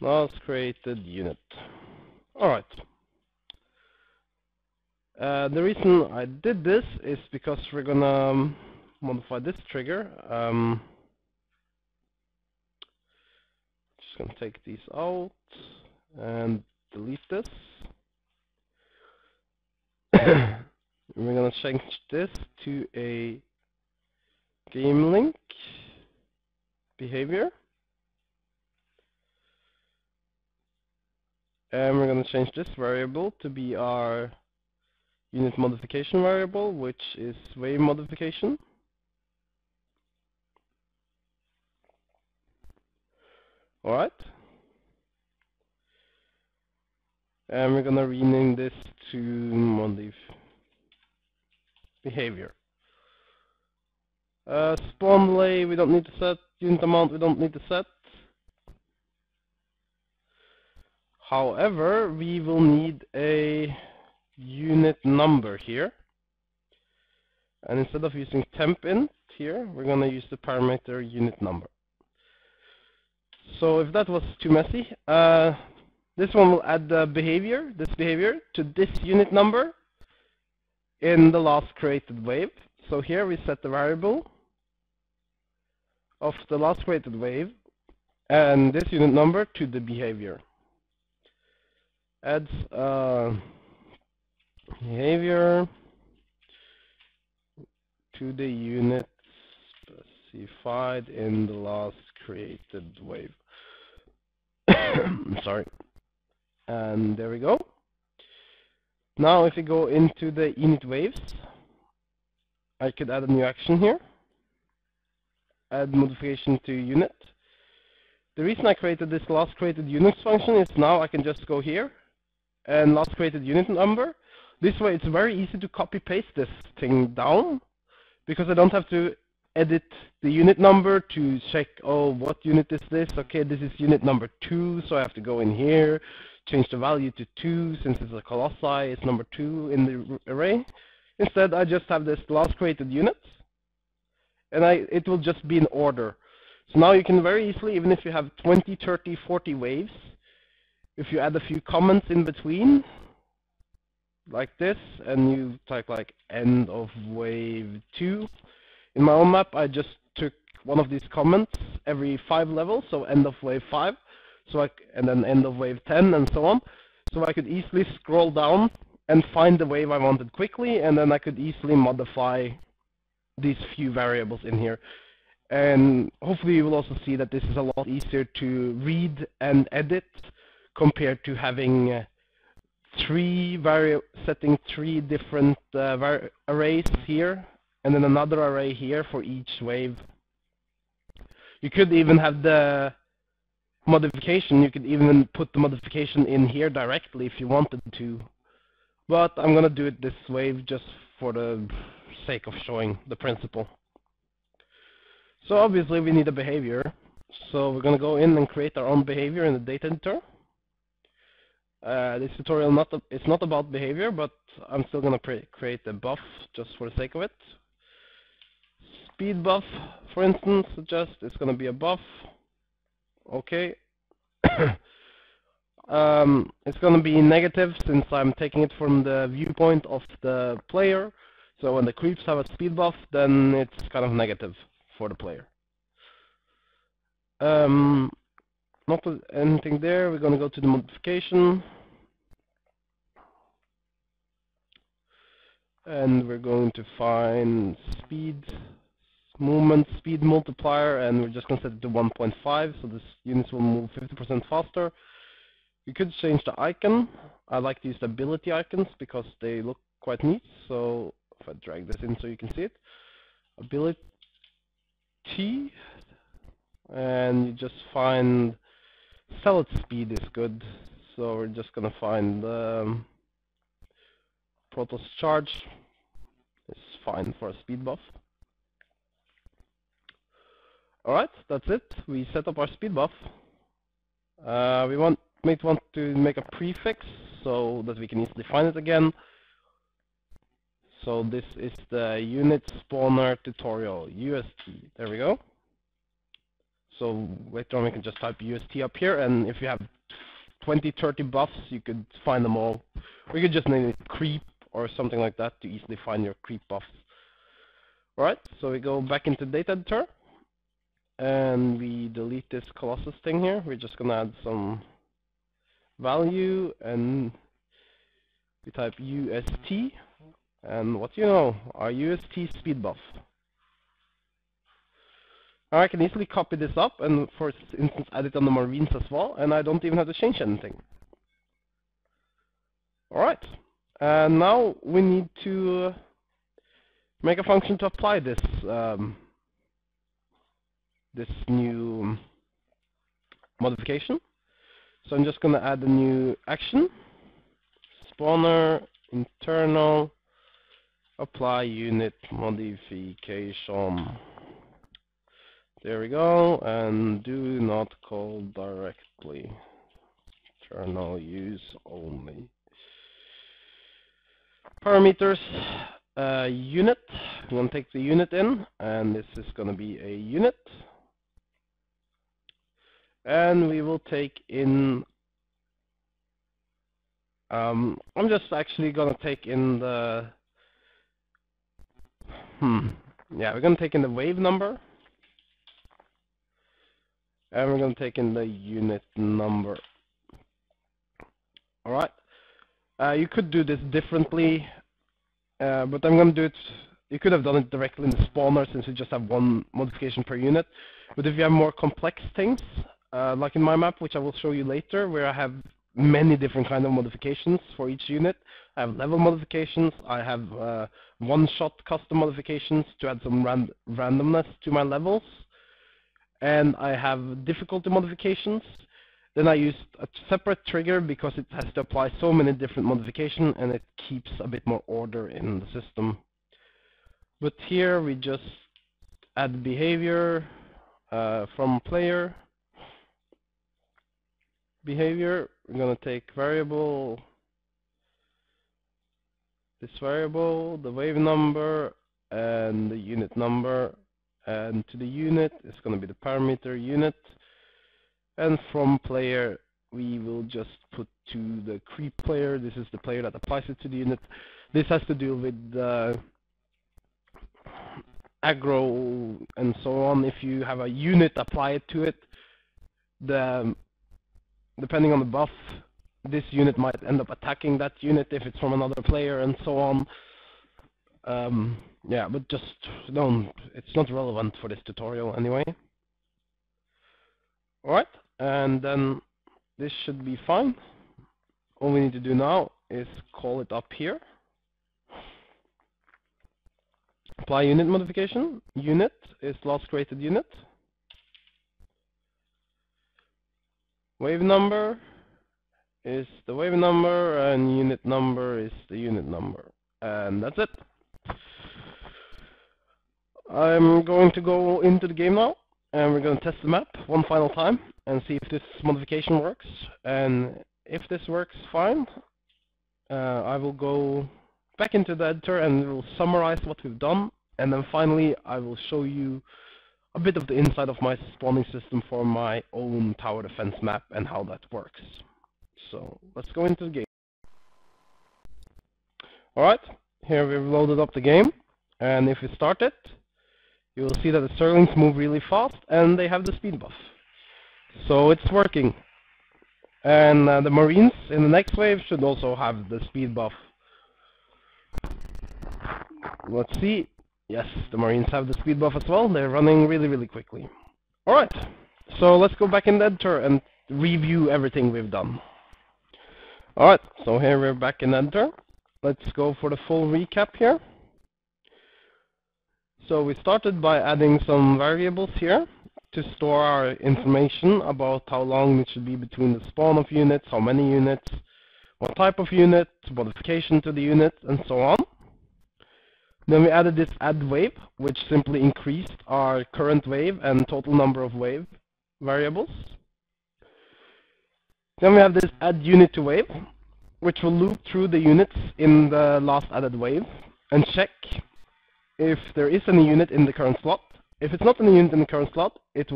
Last created unit. Alright. Uh, the reason I did this is because we're gonna um, modify this trigger. Um, just gonna take these out and delete this. we're gonna change this to a game link behavior. And we're going to change this variable to be our unit modification variable, which is wave modification. Alright. And we're going to rename this to modif behavior. Uh, spawn delay we don't need to set, unit amount we don't need to set. However, we will need a unit number here. And instead of using temp int here, we're going to use the parameter unit number. So if that was too messy, uh, this one will add the behavior, this behavior, to this unit number in the last created wave. So here we set the variable of the last created wave and this unit number to the behavior. Adds uh, behavior to the unit specified in the last created wave. Sorry. And there we go. Now if we go into the init waves, I could add a new action here. Add modification to unit. The reason I created this last created unit function is now I can just go here and last created unit number. This way it's very easy to copy paste this thing down because I don't have to edit the unit number to check, oh, what unit is this? Okay, this is unit number 2, so I have to go in here, change the value to 2, since it's a colossi, it's number 2 in the array. Instead, I just have this last created unit, and I, it will just be in order. So now you can very easily, even if you have 20, 30, 40 waves, if you add a few comments in between, like this, and you type like end of wave 2, in my own map, I just took one of these comments every five levels, so end of wave 5, so I, and then end of wave 10, and so on. So I could easily scroll down and find the wave I wanted quickly, and then I could easily modify these few variables in here. And hopefully you will also see that this is a lot easier to read and edit compared to having uh, three vari setting three different uh, arrays here and then another array here for each wave. You could even have the modification, you could even put the modification in here directly if you wanted to. But I'm going to do it this wave just for the sake of showing the principle. So obviously we need a behavior. So we're going to go in and create our own behavior in the data editor. Uh, this tutorial not it's not about behavior, but I'm still going to create a buff just for the sake of it speed buff, for instance, just it's going to be a buff. Okay. um, it's going to be negative since I'm taking it from the viewpoint of the player. So when the creeps have a speed buff, then it's kind of negative for the player. Um, not anything there. We're going to go to the modification. And we're going to find speed movement speed multiplier and we're just going to set it to 1.5 so this units will move 50% faster. You could change the icon. I like to use the ability icons because they look quite neat. So if I drag this in so you can see it. Ability and you just find Zealot speed is good. So we're just to find um, Protoss charge. It's fine for a speed buff. Alright, that's it. We set up our speed buff. Uh, we want might want to make a prefix so that we can easily find it again. So this is the unit spawner tutorial, UST. There we go. So later on we can just type UST up here, and if you have 20, 30 buffs, you could find them all. Or you could just name it creep or something like that to easily find your creep buffs. Alright, so we go back into data editor, and we delete this Colossus thing here. We're just gonna add some value, and we type UST, and what do you know, our UST speed buff. I can easily copy this up and for instance add it on the Marines as well and I don't even have to change anything. Alright, and now we need to make a function to apply this um, this new modification. So I'm just going to add a new action, spawner, internal, apply unit modification. There we go, and do not call directly. Internal use only. Parameters, uh, unit. I'm going to take the unit in, and this is going to be a unit. And we will take in um, I'm just actually going to take in the, hmm, yeah, we're going to take in the wave number. And we're going to take in the unit number. Alright. Uh, you could do this differently, uh, but I'm going to do it, you could have done it directly in the spawner since you just have one modification per unit. But if you have more complex things, uh, like in my map, which I will show you later, where I have many different kind of modifications for each unit. I have level modifications, I have uh, one-shot custom modifications to add some ran randomness to my levels, and I have difficulty modifications. Then I use a separate trigger because it has to apply so many different modifications and it keeps a bit more order in the system. But here we just add behavior uh, from player behavior, we're going to take variable, this variable, the wave number, and the unit number, and to the unit, it's going to be the parameter unit, and from player, we will just put to the creep player, this is the player that applies it to the unit. This has to do with aggro and so on. If you have a unit apply it to it, the depending on the buff, this unit might end up attacking that unit if it's from another player and so on. Um, yeah, but just don't, it's not relevant for this tutorial anyway. Alright, and then this should be fine. All we need to do now is call it up here. Apply unit modification. Unit is last created unit. wave number is the wave number and unit number is the unit number and that's it I'm going to go into the game now and we're going to test the map one final time and see if this modification works and if this works fine uh, I will go back into the editor and we'll summarize what we've done and then finally I will show you a bit of the inside of my spawning system for my own tower defense map and how that works. So let's go into the game. Alright, here we've loaded up the game and if we start it you will see that the Zerglings move really fast and they have the speed buff. So it's working. And uh, the Marines in the next wave should also have the speed buff. Let's see. Yes, the Marines have the speed buff as well. They're running really, really quickly. Alright, so let's go back in the editor and review everything we've done. Alright, so here we're back in the editor. Let's go for the full recap here. So we started by adding some variables here to store our information about how long it should be between the spawn of units, how many units, what type of unit, modification to the unit, and so on. Then we added this add wave, which simply increased our current wave and total number of wave variables. Then we have this add unit to wave, which will loop through the units in the last added wave and check if there is any unit in the current slot. If it's not any unit in the current slot, it